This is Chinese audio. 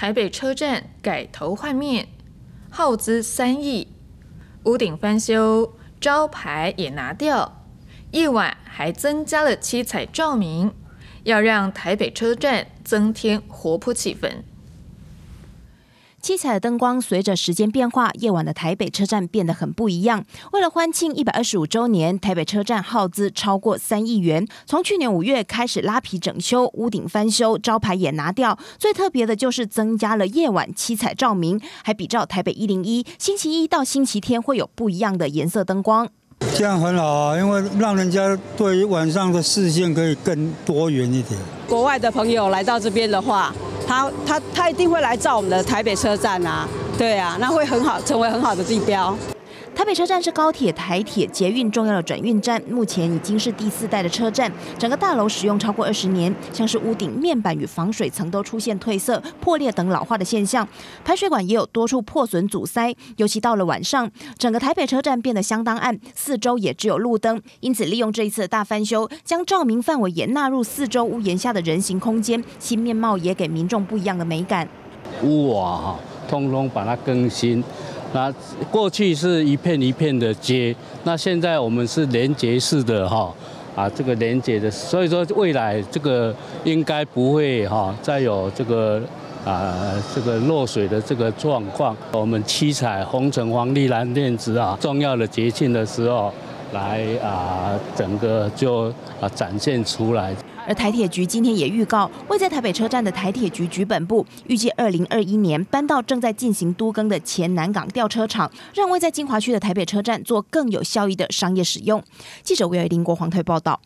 台北车站改头换面，耗资三亿，屋顶翻修，招牌也拿掉，夜晚还增加了七彩照明，要让台北车站增添活泼气氛。七彩的灯光随着时间变化，夜晚的台北车站变得很不一样。为了欢庆一百二十五周年，台北车站耗资超过三亿元。从去年五月开始拉皮整修，屋顶翻修，招牌也拿掉。最特别的就是增加了夜晚七彩照明，还比照台北一零一，星期一到星期天会有不一样的颜色灯光。这样很好啊，因为让人家对于晚上的视线可以更多元一点。国外的朋友来到这边的话。他他他一定会来造我们的台北车站啊，对啊，那会很好，成为很好的地标。北车站是高铁、台铁、捷运重要的转运站，目前已经是第四代的车站。整个大楼使用超过二十年，像是屋顶面板与防水层都出现褪色、破裂等老化的现象，排水管也有多处破损阻塞。尤其到了晚上，整个台北车站变得相当暗，四周也只有路灯。因此，利用这一次的大翻修，将照明范围也纳入四周屋檐下的人行空间，新面貌也给民众不一样的美感。屋瓦哈，通通把它更新。那过去是一片一片的接，那现在我们是连接式的哈，啊，这个连接的，所以说未来这个应该不会哈再有这个啊这个漏水的这个状况。我们七彩红橙黄绿蓝靛紫啊，重要的节庆的时候来啊，整个就啊展现出来。而台铁局今天也预告，位在台北车站的台铁局局本部，预计二零二一年搬到正在进行都更的前南港吊车厂，让位在金华区的台北车站做更有效益的商业使用。记者魏尔林国黄台报道。